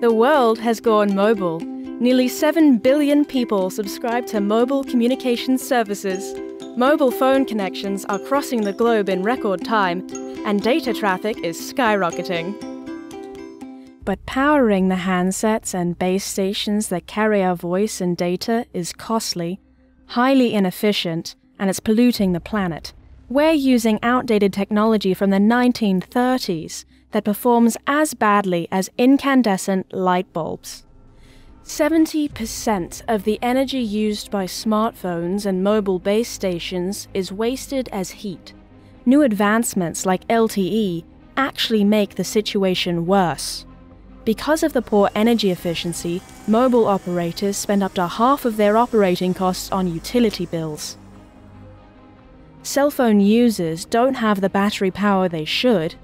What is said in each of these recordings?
The world has gone mobile. Nearly 7 billion people subscribe to mobile communications services. Mobile phone connections are crossing the globe in record time, and data traffic is skyrocketing. But powering the handsets and base stations that carry our voice and data is costly, highly inefficient, and it's polluting the planet. We're using outdated technology from the 1930s that performs as badly as incandescent light bulbs. 70% of the energy used by smartphones and mobile base stations is wasted as heat. New advancements like LTE actually make the situation worse. Because of the poor energy efficiency, mobile operators spend up to half of their operating costs on utility bills. Cell phone users don't have the battery power they should,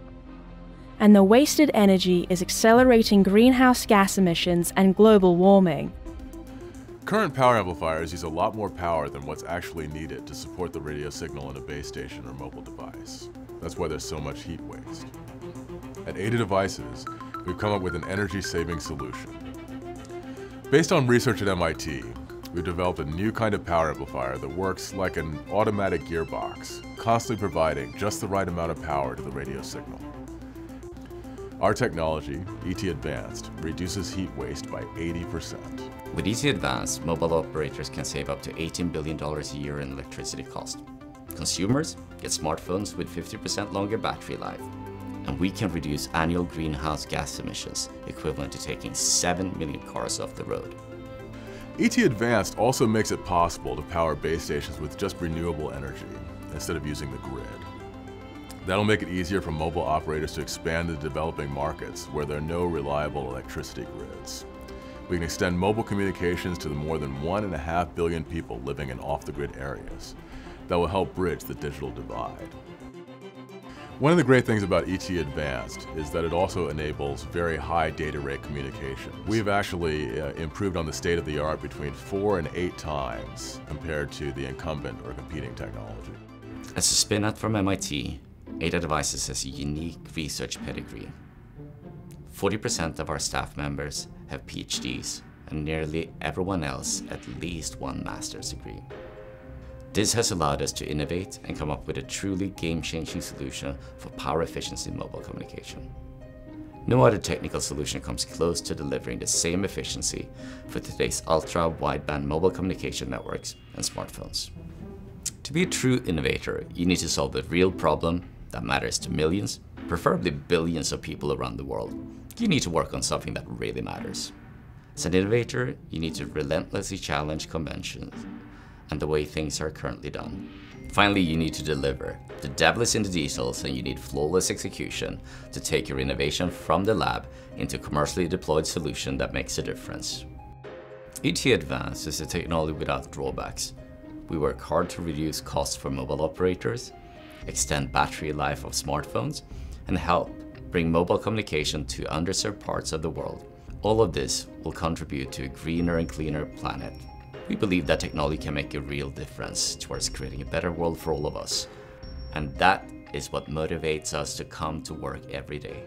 and the wasted energy is accelerating greenhouse gas emissions and global warming. Current power amplifiers use a lot more power than what's actually needed to support the radio signal in a base station or mobile device. That's why there's so much heat waste. At Eta Devices, we've come up with an energy-saving solution. Based on research at MIT, we've developed a new kind of power amplifier that works like an automatic gearbox, constantly providing just the right amount of power to the radio signal. Our technology, ET Advanced, reduces heat waste by 80%. With ET Advanced, mobile operators can save up to $18 billion a year in electricity cost. Consumers get smartphones with 50% longer battery life. And we can reduce annual greenhouse gas emissions, equivalent to taking 7 million cars off the road. ET Advanced also makes it possible to power base stations with just renewable energy, instead of using the grid. That'll make it easier for mobile operators to expand to developing markets where there are no reliable electricity grids. We can extend mobile communications to the more than one and a half billion people living in off-the-grid areas. That will help bridge the digital divide. One of the great things about ET Advanced is that it also enables very high data rate communication. We've actually uh, improved on the state of the art between four and eight times compared to the incumbent or competing technology. As a spin-out from MIT, Eta Devices has a unique research pedigree. 40% of our staff members have PhDs, and nearly everyone else at least one master's degree. This has allowed us to innovate and come up with a truly game-changing solution for power efficiency in mobile communication. No other technical solution comes close to delivering the same efficiency for today's ultra-wideband mobile communication networks and smartphones. To be a true innovator, you need to solve a real problem that matters to millions, preferably billions of people around the world, you need to work on something that really matters. As an innovator, you need to relentlessly challenge conventions and the way things are currently done. Finally, you need to deliver. The devil is in the details and you need flawless execution to take your innovation from the lab into a commercially deployed solution that makes a difference. ET Advanced is a technology without drawbacks. We work hard to reduce costs for mobile operators, extend battery life of smartphones, and help bring mobile communication to underserved parts of the world. All of this will contribute to a greener and cleaner planet. We believe that technology can make a real difference towards creating a better world for all of us. And that is what motivates us to come to work every day.